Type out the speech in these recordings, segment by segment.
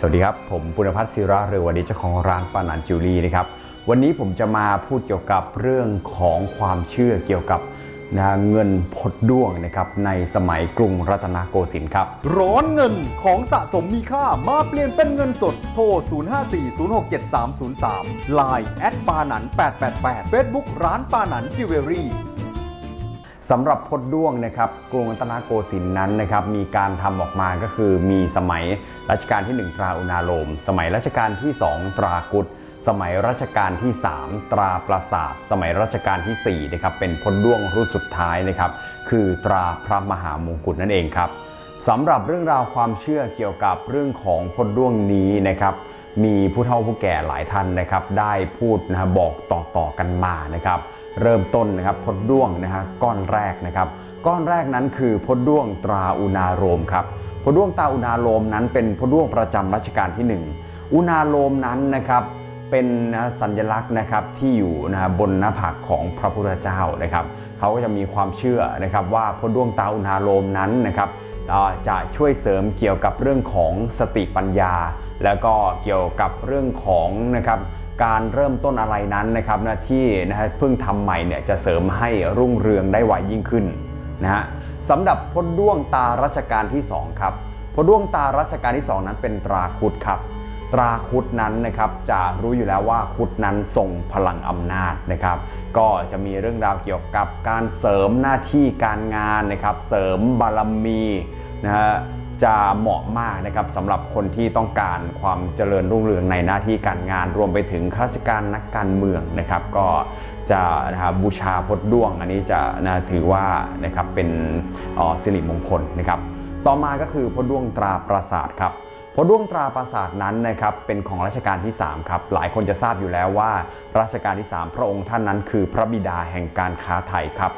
สวัสดีครับ ผมปุณพัฒน์ศิระเรือวันนี้เจ้าของร้านปานันจิวเวลรี่นะครับ วันนี้ผมจะมาพูดเกี่ยวกับเรื่องของความเชื่อเกี่ยวกับนะเงินพดด้วงนะครับในสมัยกรุงรัตนโกสินทร์ครับ ร้อนเงินของสะสมมีค่ามาเปลี่ยนเป็นเงินสด โทร 0540673303 Line แอดปานัน888 Facebook ร้านปานันจิวเวลรี่ สำหรับพดด้วงนะครับกรุงรัตนโกสินทร์นั้นนะครับมีการทำออกมาก็คือมีสมัยรัชกาลที่ 1 ตราอุณาโลม สมัยรัชกาลที่ 2 ตรากุฏสมัยรัชกาลที่ 3 ตราปราสาท สมัยรัชกาลที่4นะครับเป็นพดด้วงรุ่นสุดท้ายนะครับคือตราพระมหามงกุฎนั่นเองครับสำหรับเรื่องราวความเชื่อเกี่ยวกับเรื่องของพดด้วงนี้นะครับมีผู้เฒ่าผู้แก่หลายท่านนะครับได้พูดนะบอกต่อๆกันมานะครับ เริ่มต้นนะครับพดด้วงนะฮะก้อนแรกนะครับก้อนแรกนั้นคือพดด้วงตราอุณาโรมครับพดด้วงตราอุณาโรมนั้นเป็นพดด้วงประจำรัชกาลที่ 1 อุณาโรมนั้นนะครับเป็นสัญลักษณ์นะครับที่อยู่นะบนหน้าผากของพระพุทธเจ้านะครับเขาก็จะมีความเชื่อนะครับว่าพดด้วงตาอุณาโรมนั้นนะครับจะช่วยเสริมเกี่ยวกับเรื่องของสติปัญญา แล้วก็เกี่ยวกับเรื่องของนะครับ การเริ่มต้นอะไรนั้นนะครับนะที่นะฮะเพิ่งทำใหม่เนี่ยจะเสริมให้รุ่งเรืองได้ไวยิ่งขึ้นนะฮะสำหรับพดด้วงตารัชกาลที่2ครับพดด้วงตารัชกาลที่ 2 นั้นเป็นตราคุดครับตราคุดนั้นนะครับจะรู้อยู่แล้วว่าคุดนั้นทรงพลังอำนาจนะครับ ก็จะมีเรื่องราวเกี่ยวกับการเสริมหน้าที่การงานนะครับ เสริมบารมีนะฮะ จะเหมาะมากนะครับสำหรับคนที่ต้องการความเจริญรุ่งเรืองในหน้าที่การงานรวมไปถึงข้าราชการนักการเมืองนะครับ ก็จะนะครับบูชาพดด้วง อันนี้จะนะถือว่านะครับเป็นสิริมงคลนะครับ ต่อมาก็คือพดด้วงตราปราสาทครับพดด้วงตราปราสาทนั้นนะครับเป็นของรัชกาลที่ 3 ครับ หลายคนจะทราบอยู่แล้วว่ารัชกาลที่ 3 พระองค์ท่านนั้นคือพระบิดาแห่งการค้าไทยครับ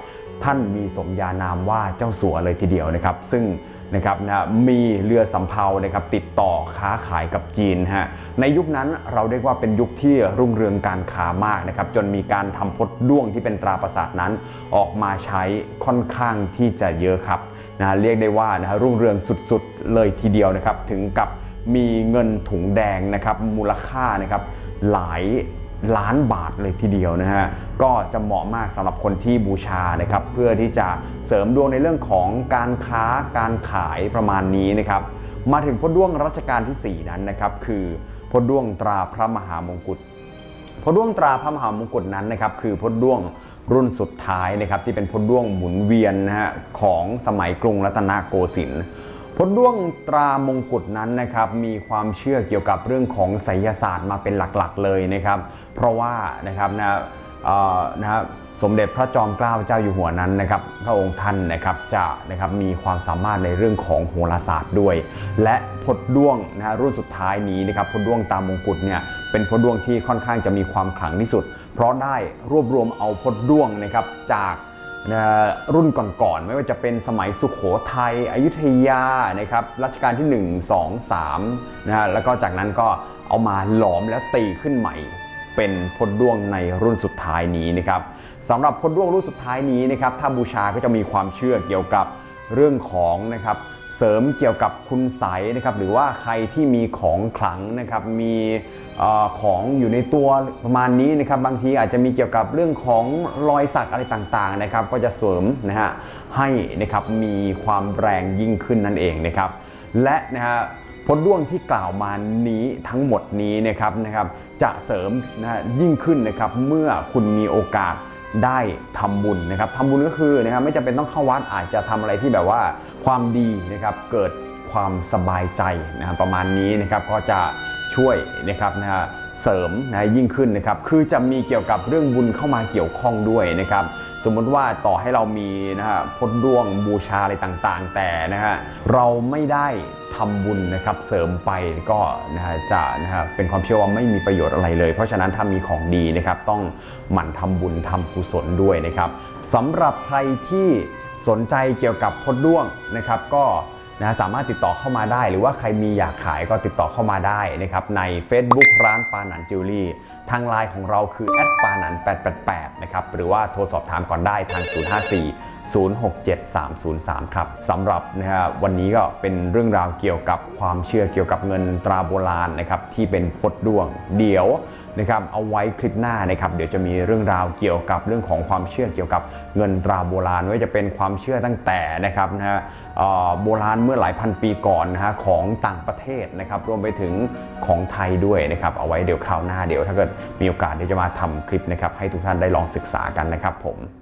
ท่านมีสมญานามว่าเจ้าสัวเลยทีเดียวนะครับ ซึ่ง นะครับนะมีเรือสำเภานะครับติดต่อค้าขายกับจีนฮะในยุคนั้นเราเรียกว่าเป็นยุคที่รุ่งเรืองการค้ามากนะครับจนมีการทำพดด้วงที่เป็นตราปราสาทนั้นออกมาใช้ค่อนข้างที่จะเยอะครับนะเรียกได้ว่านะรุ่งเรืองสุดๆเลยทีเดียวนะครับถึงกับมีเงินถุงแดงนะครับมูลค่านะครับหลาย ล้านบาทเลยทีเดียวนะฮะก็จะเหมาะมากสำหรับคนที่บูชานะครับเพื่อที่จะเสริมดวงในเรื่องของการค้าการขายประมาณนี้นะครับมาถึงพดด้วงรัชกาลที่ 4 นั้นนะครับคือพดด้วงตราพระมหามงกุฎพดด้วงตราพระมหามงกุฎนั้นนะครับคือพดด้วงรุ่นสุดท้ายนะครับที่เป็นพดด้วงหมุนเวียนนะฮะของสมัยกรุงรัตนโกสินทร์ พดด้วงตรามงกุฎนั้นนะครับมีความเชื่อเกี่ยวกับเรื่องของไสยศาสตร์มาเป็นหลักๆเลยนะครับ เพราะว่านะครับนะนะครับสมเด็จพระจอมเกล้าเจ้าอยู่หัวนั้นนะครับพระองค์ท่านนะครับจะนะครับมีความสามารถในเรื่องของโหราศาสตร์ด้วย และพดด้วงนะฮะรุ่นสุดท้ายนี้นะครับพดด้วงตามมงกุฎเนี่ยเป็นพดด้วงที่ค่อนข้างจะมีความขลังที่สุด เพราะได้รวบรวมเอาพดด้วงนะครับจาก รุ่นก่อนๆ ไม่ว่าจะเป็นสมัยสุขโขทัยอยุธยานะครับรัชกาลที่ 1 2 3นะฮะแล้วก็จากนั้นก็เอามาหลอมแล้วตีขึ้นใหม่ เป็นพดด้วงในรุ่นสุดท้ายนี้นะครับสำหรับพดด้วงรุ่นสุดท้ายนี้นะครับถ้าบูชาก็จะมีความเชื่อเกี่ยวกับเรื่องของนะครับ เสริมเกี่ยวกับคุณใสนะครับหรือว่าใครที่มีของขลังนะครับมีอของอยู่ในตัวประมาณนี้นะครับบางทีอาจจะมีเกี่ยวกับเรื่องของรอยสักอะไรต่างๆนะครับก็จะเสริมนะฮะให้นะครับมีความแรงยิ่งขึ้นนั่นเองนะครับและนะฮะพดด้วงที่กล่าวมานี้ทั้งหมดนี้นะครับนะครับจะเสริมนะยิ่งขึ้นนะครับเมื่อคุณมีโอกาส ได้ทำบุญนะครับทำบุญก็คือนะครับไม่จำเป็นต้องเข้าวัดอาจจะทำอะไรที่แบบว่าความดีนะครับเกิดความสบายใจนะครับประมาณนี้นะครับก็จะช่วยนะครับนะฮะ เสริมนะยิ่งขึ้นนะครับ คือจะมีเกี่ยวกับเรื่องบุญเข้ามาเกี่ยวข้องด้วยนะครับ สมมติว่าต่อให้เรามีนะฮะพดด้วงบูชาอะไรต่างๆ แต่นะฮะเราไม่ได้ทำบุญนะครับเสริมไปก็นะฮะจะนะฮะเป็นความเชื่อว่าไม่มีประโยชน์อะไรเลย เพราะฉะนั้นถ้ามีของดีนะครับ ต้องหมั่นทำบุญทำกุศลด้วยนะครับสำหรับใครที่สนใจเกี่ยวกับพดด้วงนะครับ ก็ นะสามารถติดต่อเข้ามาได้ หรือว่าใครมีอยากขายก็ติดต่อเข้ามาได้นะครับใน Facebook ร้านปานันจิวเวลรี่ ทางไลน์ของเราคือแอดปานัน888นะครับหรือว่าโทรสอบถามก่อนได้ทาง 054 067303 ครับสำหรับนะฮะวันนี้ก็เป็นเรื่องราวเกี่ยวกับความเชื่อเกี่ยวกับเงินตราโบราณนะครับที่เป็นพดด้วงเดี๋ยวนะครับเอาไว้คลิปหน้านะครับเดี๋ยวจะมีเรื่องราวเกี่ยวกับเรื่องของความเชื่อเกี่ยวกับเงินตราโบราณว่าจะเป็นความเชื่อตั้งแต่นะครับนะฮะโบราณเมื่อหลายพันปีก่อนนะฮะของต่างประเทศนะครับรวมไปถึงของไทยด้วยนะครับเอาไว้เดี๋ยวคราวหน้าเดี๋ยวถ้าเกิดมีโอกาสเดี๋ยวจะมาทำคลิปนะครับให้ทุกท่านได้ลองศึกษากันนะครับผม